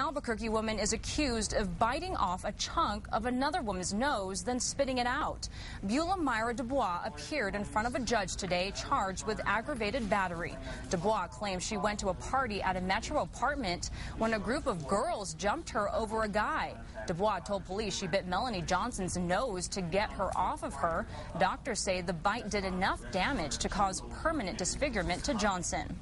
Albuquerque woman is accused of biting off a chunk of another woman's nose, then spitting it out. Beulah Myra Dubois appeared in front of a judge today charged with aggravated battery. Dubois claims she went to a party at a Metro apartment when a group of girls jumped her over a guy. Dubois told police she bit Melanie Johnson's nose to get her off of her. Doctors say the bite did enough damage to cause permanent disfigurement to Johnson.